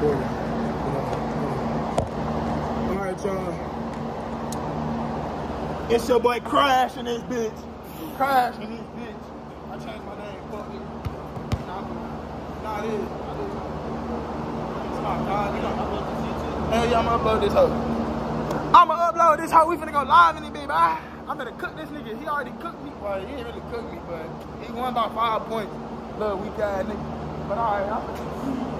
recording. You all right, y'all. It's your boy Crash in this bitch. Crash in this bitch. I changed my name. Fuck nigga. Nigga. Hell yeah, I'm gonna upload this hoe. I'ma upload this hoe. We finna go live in it, baby. I, I'm gonna cook this nigga. He already cooked me. Well, he didn't really cooked me, but he won by five points. Little weak ass nigga. But alright, I'm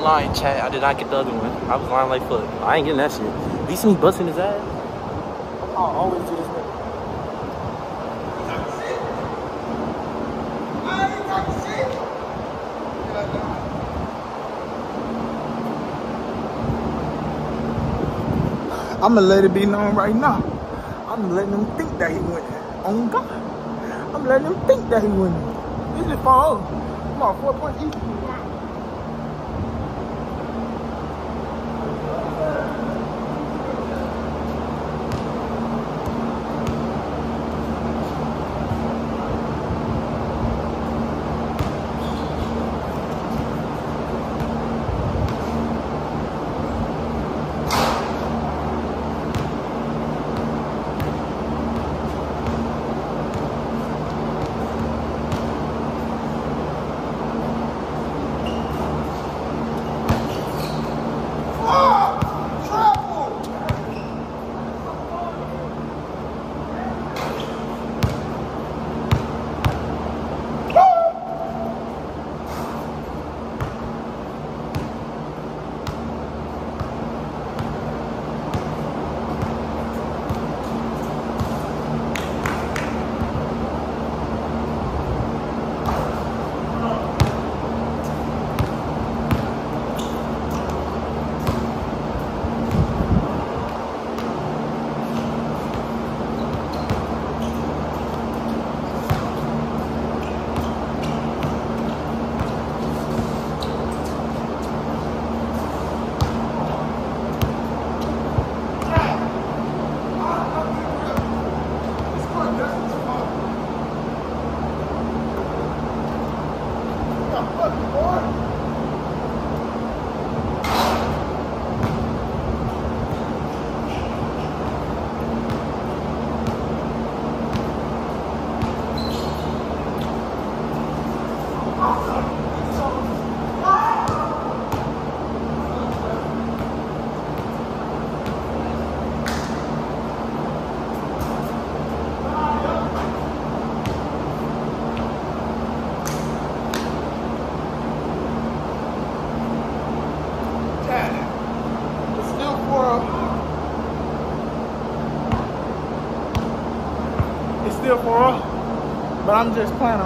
not lying, Chad. I did not get the other one. I was lying like fuck. I ain't getting that shit. Have you see me busting his ass? I always do this. I'ma let it be known right now. I'm letting him think that he winning. On God. I'm letting him think that he winning. This is 4 I'm on 4.8. tomorrow, but I'm just planning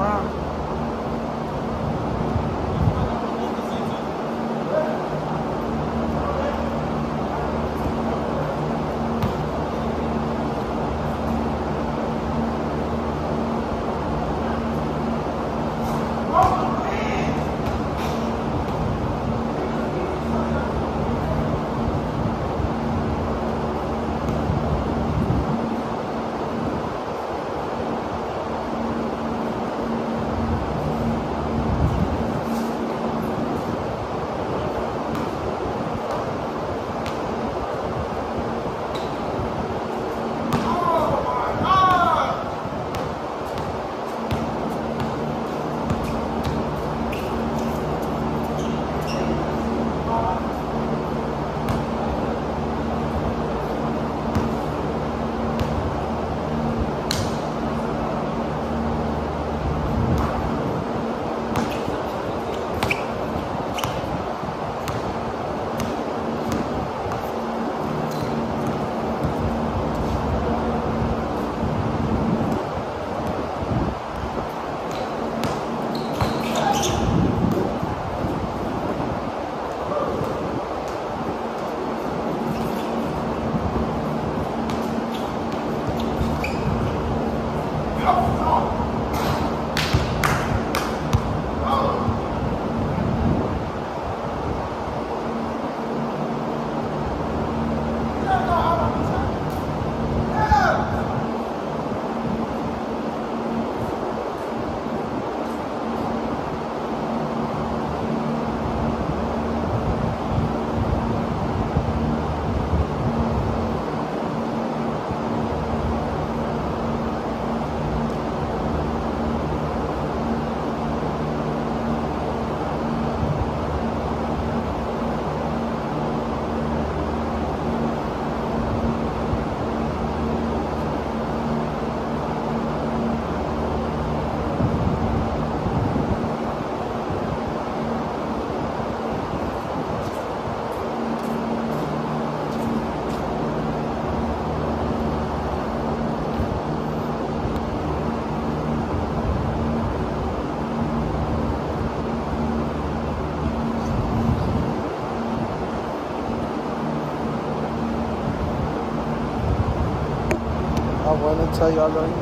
I want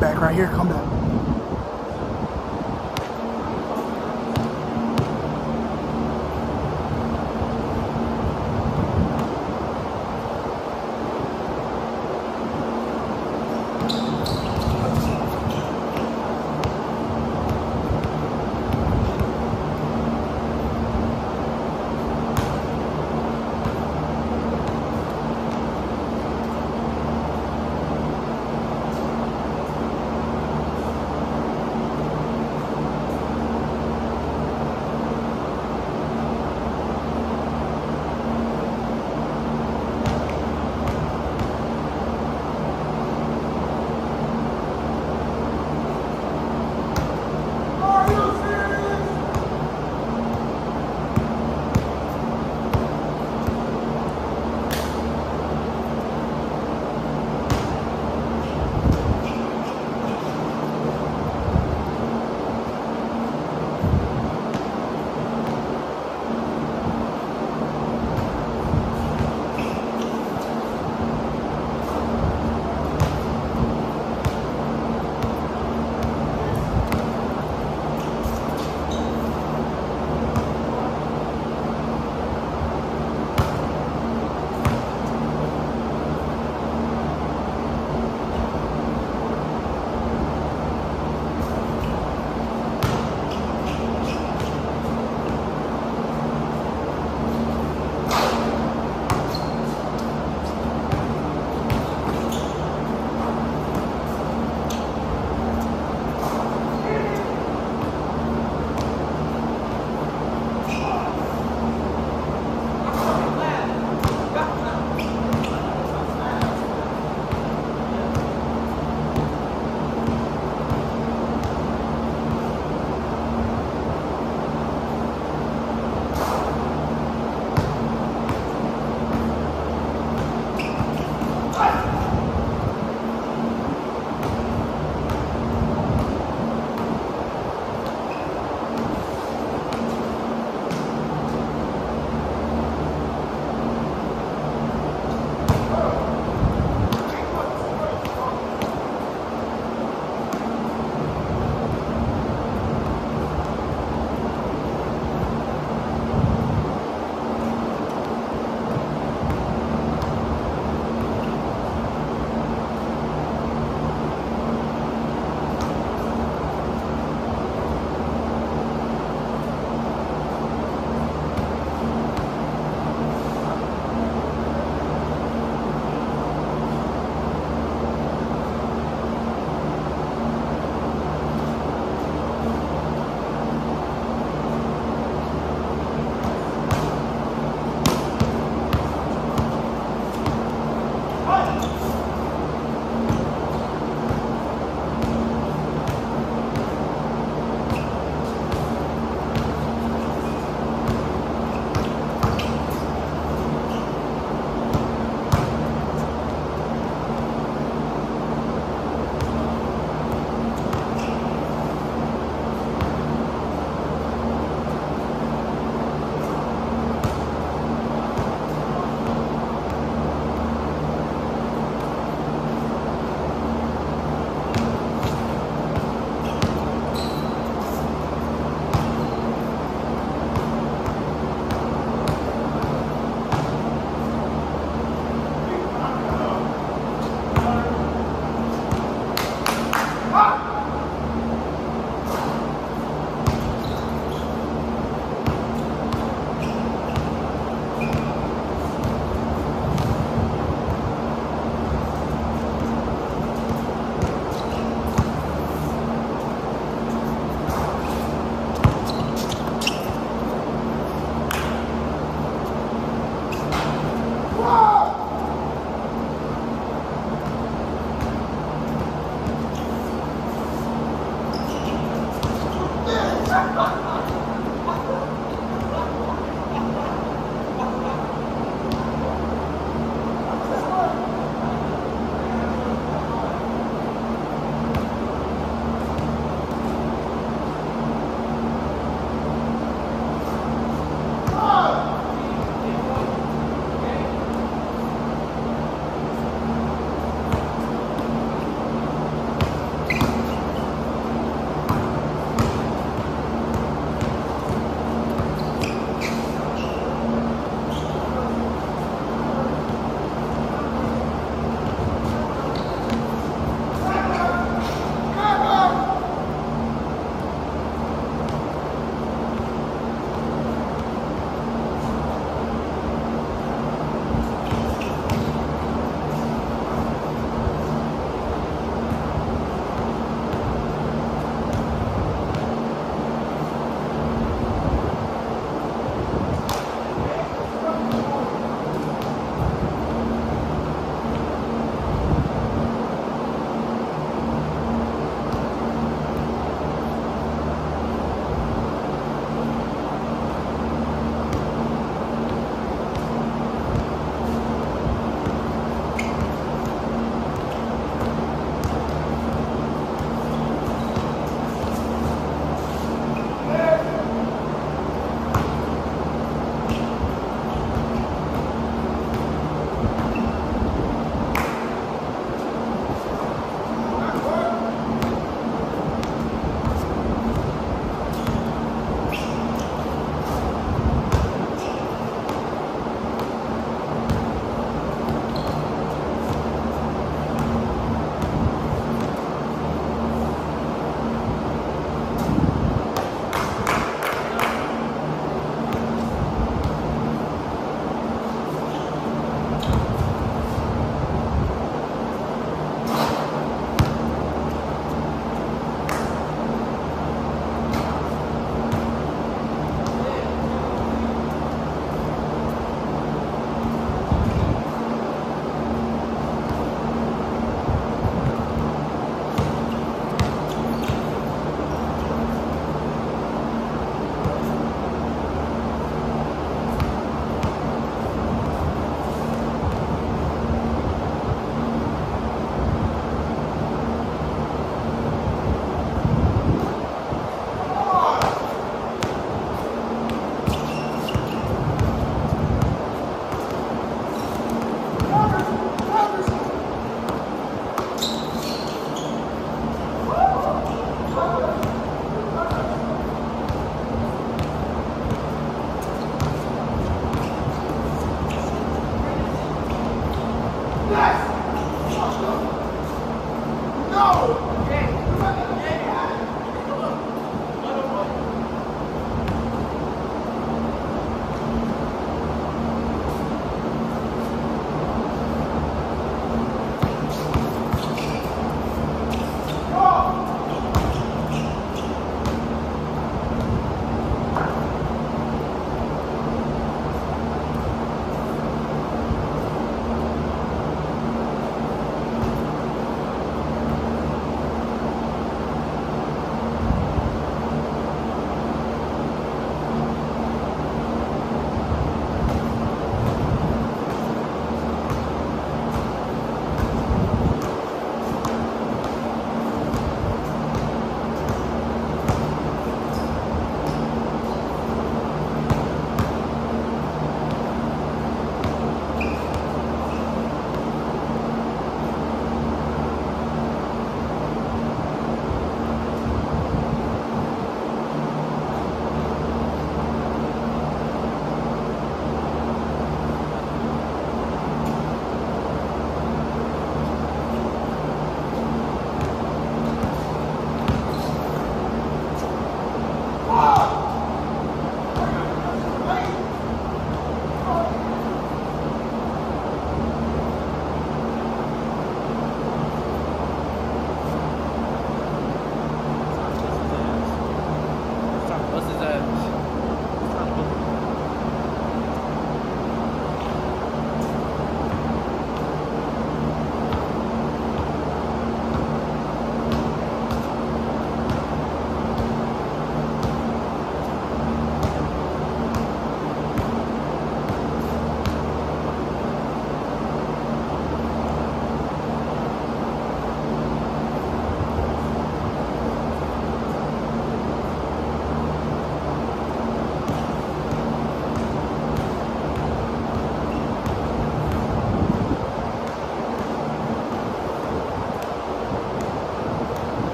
though. Come back right here, come